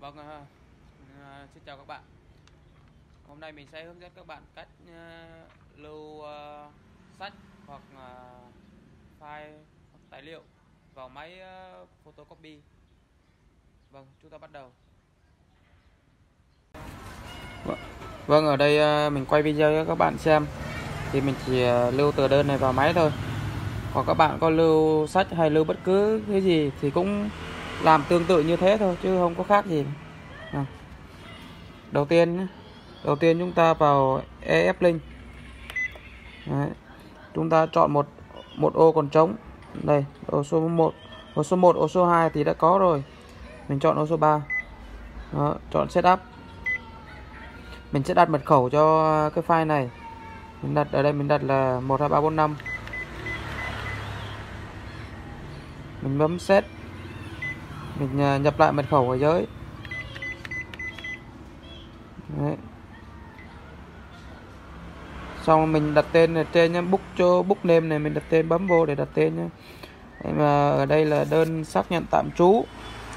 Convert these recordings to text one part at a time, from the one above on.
Vâng, uh, uh, xin chào các bạn. Hôm nay mình sẽ hướng dẫn các bạn cách uh, lưu uh, sách hoặc uh, file hoặc tài liệu vào máy uh, photocopy. Vâng, chúng ta bắt đầu. Vâng, ở đây uh, mình quay video cho các bạn xem. Thì mình chỉ uh, lưu tờ đơn này vào máy thôi. còn các bạn có lưu sách hay lưu bất cứ cái gì thì cũng làm tương tự như thế thôi chứ không có khác gì. À. đầu tiên đầu tiên chúng ta vào EF Link. Đấy. chúng ta chọn một một ô còn trống. Đây ô số 1 ô số 1 ô số 2 thì đã có rồi. Mình chọn ô số 3 Đó, chọn setup. Mình sẽ đặt mật khẩu cho cái file này. Mình đặt ở đây mình đặt là 12345 mình bấm set mình à, nhập lại mật khẩu ở dưới Đấy. xong mình đặt tên ở trên nhé book cho, book name này, mình đặt tên bấm vô để đặt tên nhé Đấy, mà ở đây là đơn xác nhận tạm trú.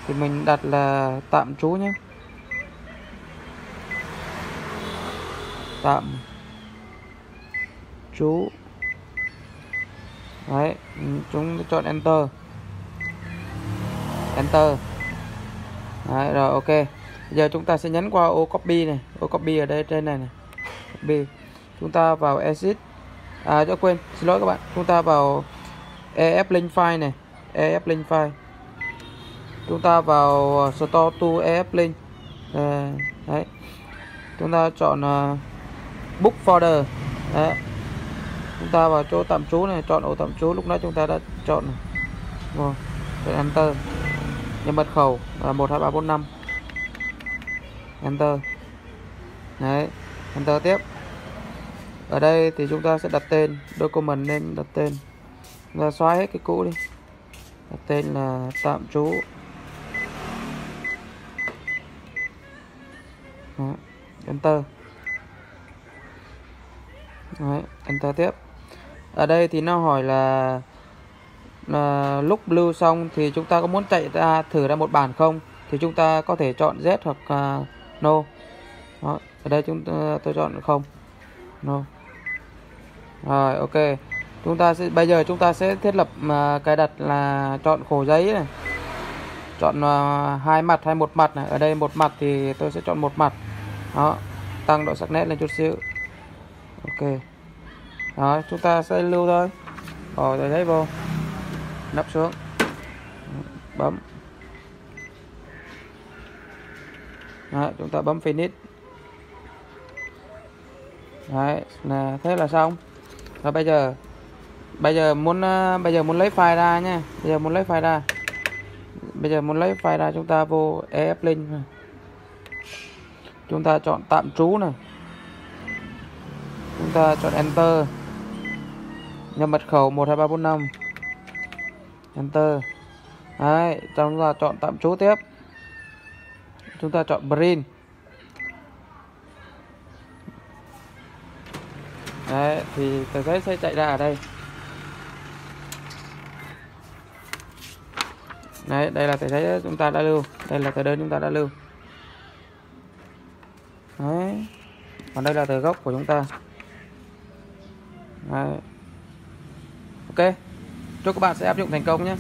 Thì mình đặt là tạm trú nhé tạm trú. Đấy, chúng chọn enter enter. Đấy, rồi ok. Giờ chúng ta sẽ nhấn qua ô copy này. Ô copy ở đây trên này này. Copy. Chúng ta vào exit. À cho quên. Xin lỗi các bạn. Chúng ta vào ef link file này. Ef link file. Chúng ta vào ờ, store to ef link. À, đấy. Chúng ta chọn uh, book folder. Đấy. Chúng ta vào chỗ tạm trú này. Chọn ổ tạm trú. Lúc nãy chúng ta đã chọn này. Rồi, enter nhập mật khẩu là 12345 enter. Đấy, enter tiếp. Ở đây thì chúng ta sẽ đặt tên, document nên đặt tên. Là xóa hết cái cũ đi. Đặt tên là tạm trú. Enter. Đấy. enter tiếp. Ở đây thì nó hỏi là à, lúc lưu xong thì chúng ta có muốn chạy ra thử ra một bản không? Thì chúng ta có thể chọn Z hoặc uh, No. Đó, ở đây chúng ta, tôi chọn không. No. Rồi ok. Chúng ta sẽ bây giờ chúng ta sẽ thiết lập uh, cài đặt là chọn khổ giấy này. Chọn uh, hai mặt hay một mặt này. Ở đây một mặt thì tôi sẽ chọn một mặt. Đó tăng độ sắc nét lên chút xíu. Ok. Đó chúng ta sẽ lưu thôi. Rồi rồi đấy vô nắp xuống. Bấm. Đấy, chúng ta bấm finish. Đấy, là thế là xong. Và bây giờ bây giờ muốn ờ, bây giờ muốn lấy file ra nha. Bây giờ muốn lấy file ra. Bây giờ muốn lấy file ra chúng ta vô ef link chúng ta chọn tạm trú này. Chúng ta chọn enter. Nhập mật khẩu 12345 enter. Đấy chúng ta chọn tạm trú tiếp. Chúng ta chọn Brin. đấy, thì tờ giấy sẽ chạy ra ở đây. Đấy, đây là tờ giấy chúng ta đã lưu. Đây là tờ đơn chúng ta đã lưu. Đấy, còn đây là tờ gốc của chúng ta. Đấy. ok chúc các bạn sẽ áp dụng thành công nhé.